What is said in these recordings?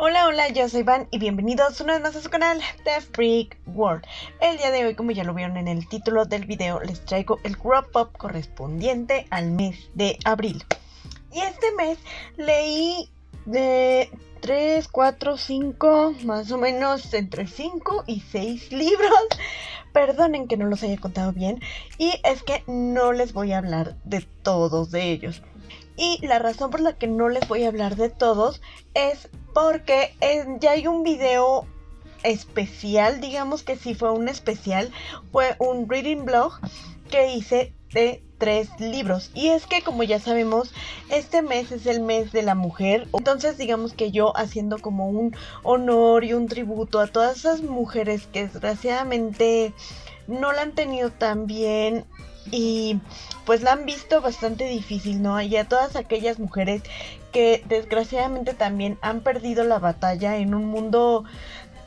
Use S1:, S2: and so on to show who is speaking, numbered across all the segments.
S1: Hola, hola, yo soy Van y bienvenidos una vez más a su canal The Freak World. El día de hoy, como ya lo vieron en el título del video, les traigo el crop up correspondiente al mes de abril. Y este mes leí de 3, 4, 5, más o menos entre 5 y 6 libros. Perdonen que no los haya contado bien. Y es que no les voy a hablar de todos de ellos. Y la razón por la que no les voy a hablar de todos es porque eh, ya hay un video especial, digamos que sí fue un especial, fue un reading blog que hice de tres libros. Y es que como ya sabemos, este mes es el mes de la mujer. Entonces digamos que yo haciendo como un honor y un tributo a todas esas mujeres que desgraciadamente no la han tenido tan bien y pues la han visto bastante difícil, ¿no? Y a todas aquellas mujeres que desgraciadamente también han perdido la batalla en un mundo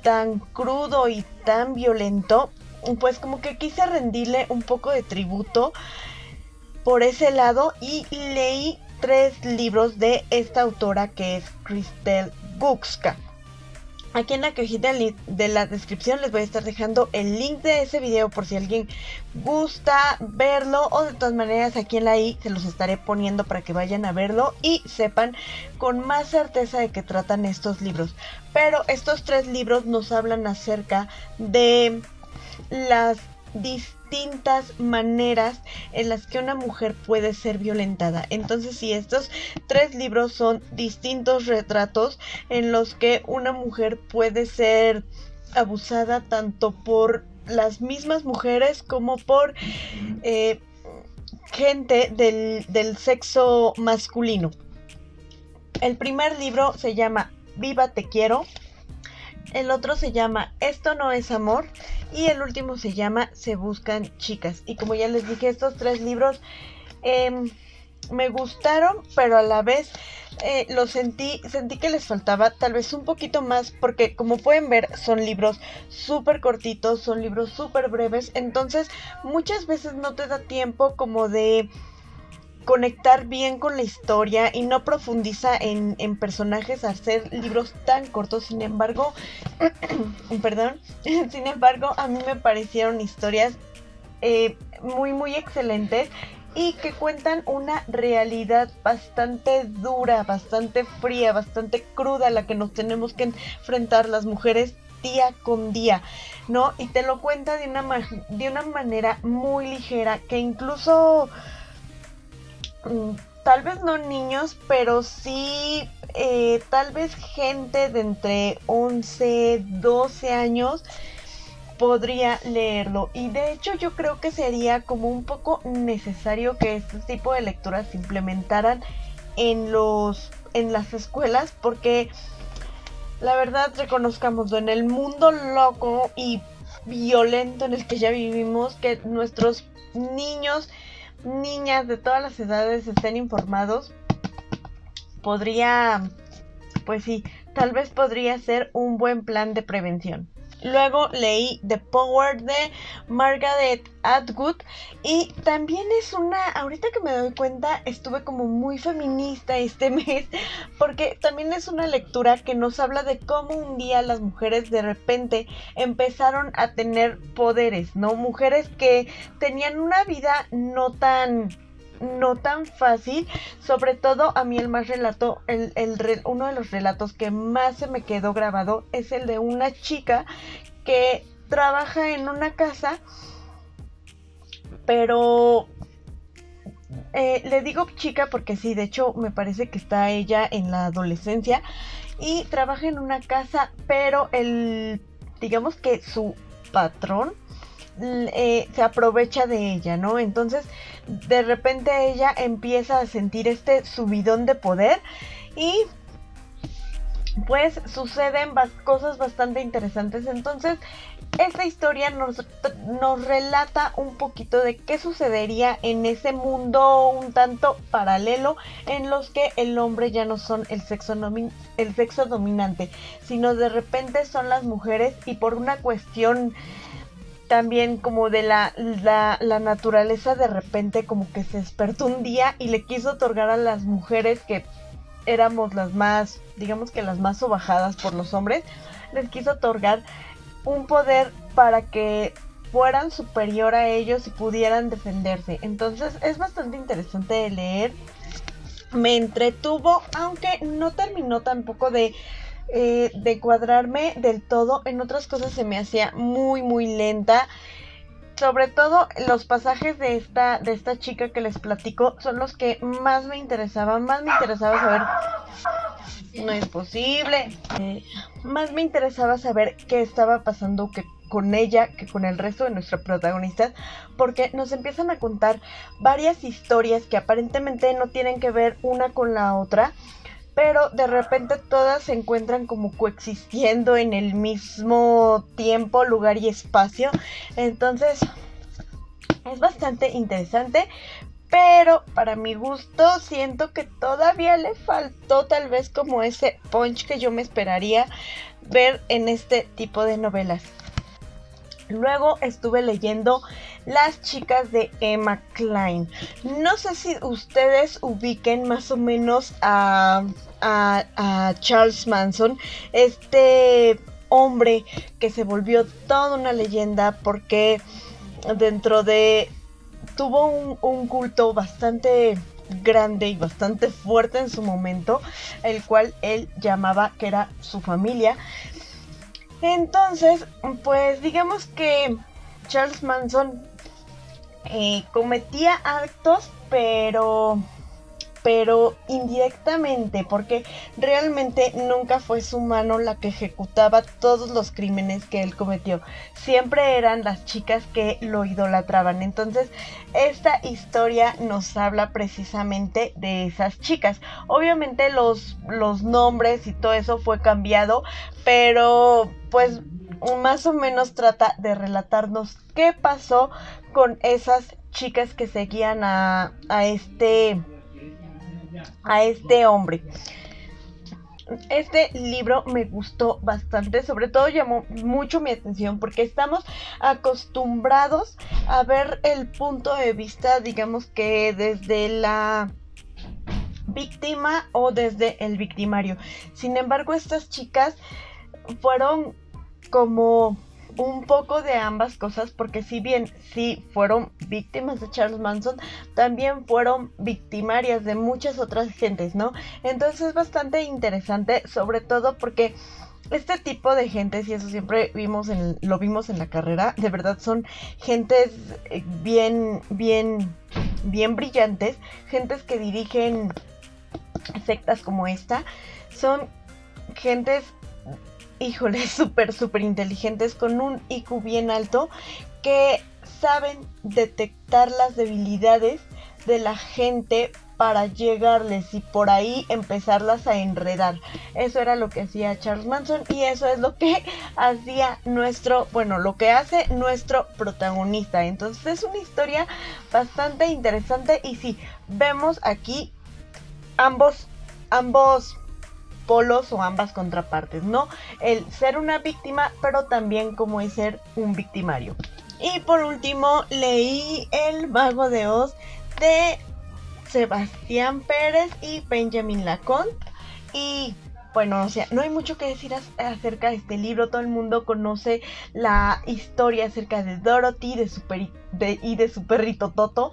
S1: tan crudo y tan violento, pues como que quise rendirle un poco de tributo por ese lado y leí tres libros de esta autora que es Christelle Buxka. Aquí en la cajita de la descripción les voy a estar dejando el link de ese video por si alguien gusta verlo o de todas maneras aquí en la i se los estaré poniendo para que vayan a verlo y sepan con más certeza de qué tratan estos libros. Pero estos tres libros nos hablan acerca de las distintas maneras en las que una mujer puede ser violentada. Entonces, si estos tres libros son distintos retratos en los que una mujer puede ser abusada tanto por las mismas mujeres como por eh, gente del, del sexo masculino. El primer libro se llama Viva Te Quiero. El otro se llama Esto no es amor. Y el último se llama Se buscan chicas. Y como ya les dije, estos tres libros em, me gustaron, pero a la vez eh, lo sentí, sentí que les faltaba tal vez un poquito más, porque como pueden ver son libros súper cortitos, son libros súper breves, entonces muchas veces no te da tiempo como de conectar bien con la historia y no profundiza en, personajes al ser libros tan cortos. Sin embargo, perdón, sin embargo, a mí me parecieron historias eh, muy, muy excelentes y que cuentan una realidad bastante dura, bastante fría, bastante cruda a la que nos tenemos que enfrentar las mujeres día con día, ¿no? Y te lo cuenta de una, de una manera muy ligera que incluso tal vez no niños, pero sí eh, tal vez gente de entre 11, 12 años podría leerlo. Y de hecho yo creo que sería como un poco necesario que este tipo de lecturas se implementaran en los en las escuelas porque la verdad reconozcamoslo en el mundo loco y violento en el que ya vivimos que nuestros niños niñas de todas las edades estén informados, podría, pues sí, tal vez podría ser un buen plan de prevención. Luego leí The Power de Margaret Atwood y también es una, ahorita que me doy cuenta, estuve como muy feminista este mes porque también es una lectura que nos habla de cómo un día las mujeres de repente empezaron a tener poderes, ¿no? Mujeres que tenían una vida no tan no tan fácil. Sobre todo a mí el más relato, el, el, uno de los relatos que más se me quedó grabado es el de una chica que trabaja en una casa, pero eh, le digo chica porque sí, de hecho me parece que está ella en la adolescencia y trabaja en una casa, pero el, digamos que su patrón eh, se aprovecha de ella, ¿no? Entonces, de repente ella empieza a sentir este subidón de poder y pues suceden cosas bastante interesantes. Entonces, esta historia nos, nos, relata un poquito de qué sucedería en ese mundo un tanto paralelo en los que el hombre ya no son el sexo, el sexo dominante, sino de repente son las mujeres y por una cuestión también como de la, la, naturaleza de repente como que se despertó un día y le quiso otorgar a las mujeres que éramos las más, digamos que las más sobajadas por los hombres, les quiso otorgar un poder para que fueran superior a ellos y pudieran defenderse. Entonces es bastante interesante de leer. Me entretuvo, aunque no terminó tampoco de, eh, de cuadrarme del todo. En otras cosas se me hacía muy, muy lenta. Sobre todo los pasajes de esta, de esta chica que les platico son los que más me interesaban. Más me interesaba saber no es posible. Eh, más me interesaba saber qué estaba pasando que con ella que con el resto de nuestros protagonistas, porque nos empiezan a contar varias historias que aparentemente no tienen que ver una con la otra, pero de repente todas se encuentran como coexistiendo en el mismo tiempo, lugar y espacio. Entonces, es bastante interesante, pero para mi gusto siento que todavía le faltó tal vez como ese punch que yo me esperaría ver en este tipo de novelas. Luego estuve leyendo Las chicas de Emma Klein. No sé si ustedes ubiquen más o menos a, Charles Manson, este hombre que se volvió toda una leyenda porque dentro de... tuvo un culto bastante grande y bastante fuerte en su momento, el cual él llamaba que era su familia. Entonces, pues digamos que Charles Manson eh, cometía actos, pero pero indirectamente, porque realmente nunca fue su mano la que ejecutaba todos los crímenes que él cometió. Siempre eran las chicas que lo idolatraban. Entonces, esta historia nos habla precisamente de esas chicas. Obviamente los, los nombres y todo eso fue cambiado, pero pues más o menos trata de relatarnos qué pasó con esas chicas que seguían a, a este a este hombre. Este libro me gustó bastante, sobre todo llamó mucho mi atención porque estamos acostumbrados a ver el punto de vista, digamos que desde la víctima o desde el victimario. Sin embargo, estas chicas fueron como un poco de ambas cosas porque si bien sí fueron víctimas de Charles Manson, también fueron victimarias de muchas otras gentes, ¿no? Entonces es bastante interesante, sobre todo porque este tipo de gentes, y eso siempre vimos en, lo vimos en la carrera, de verdad son gentes eh, bien, bien, bien brillantes, gentes que dirigen sectas como esta, son gentes híjole, súper, súper inteligentes con un IQ bien alto que saben detectar las debilidades de la gente para llegarles y por ahí empezarlas a enredar. Eso era lo que hacía Charles Manson y eso es lo que hacía nuestro, bueno, lo que hace nuestro protagonista. Entonces es una historia bastante interesante y sí, vemos aquí ambos, ambos polos o ambas contrapartes, ¿no? El ser una víctima, pero también como es ser un victimario. Y por último, leí El Mago de Oz de Sebastián Pérez y Benjamin Laconte. Y bueno, o sea, no hay mucho que decir acerca de este libro. Todo el mundo conoce la historia acerca de Dorothy y de su perrito Toto.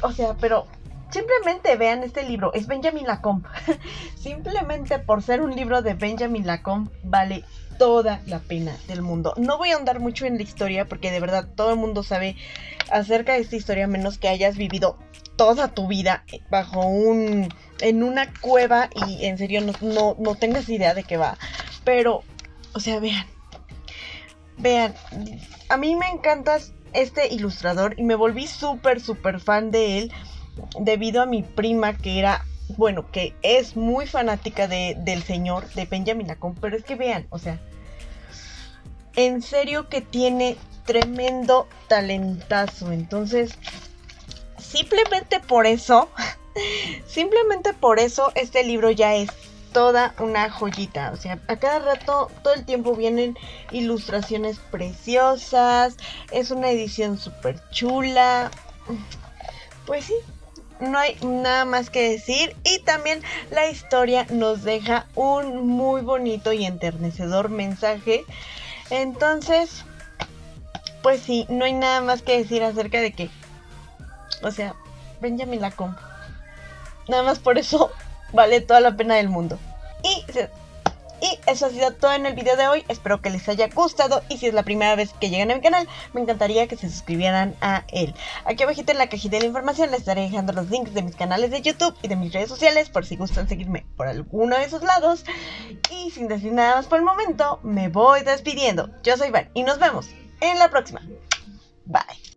S1: O sea, pero Simplemente vean este libro, es Benjamin Lacombe. Simplemente por ser un libro de Benjamin Lacombe vale toda la pena del mundo. No voy a andar mucho en la historia porque de verdad todo el mundo sabe acerca de esta historia menos que hayas vivido toda tu vida bajo un en una cueva y en serio no, no, no tengas idea de qué va. Pero, o sea, vean. Vean, a mí me encanta este ilustrador y me volví súper, súper fan de él debido a mi prima que era, bueno, que es muy fanática de, del señor, de Benjamin Lacombe, pero es que vean, o sea, en serio que tiene tremendo talentazo, entonces, simplemente por eso, simplemente por eso este libro ya es toda una joyita. O sea, a cada rato, todo el tiempo vienen ilustraciones preciosas. Es una edición súper chula. Pues sí, no hay nada más que decir y también la historia nos deja un muy bonito y enternecedor mensaje. Entonces, pues sí, no hay nada más que decir acerca de que, o sea, Benjamin Lacombe. Nada más por eso vale toda la pena del mundo. Y y eso ha sido todo en el video de hoy. Espero que les haya gustado. Y si es la primera vez que llegan a mi canal, me encantaría que se suscribieran a él. Aquí abajito en la cajita de información les estaré dejando los links de mis canales de YouTube y de mis redes sociales por si gustan seguirme por alguno de esos lados. Y sin decir nada más por el momento, me voy despidiendo. Yo soy Van y nos vemos en la próxima. Bye.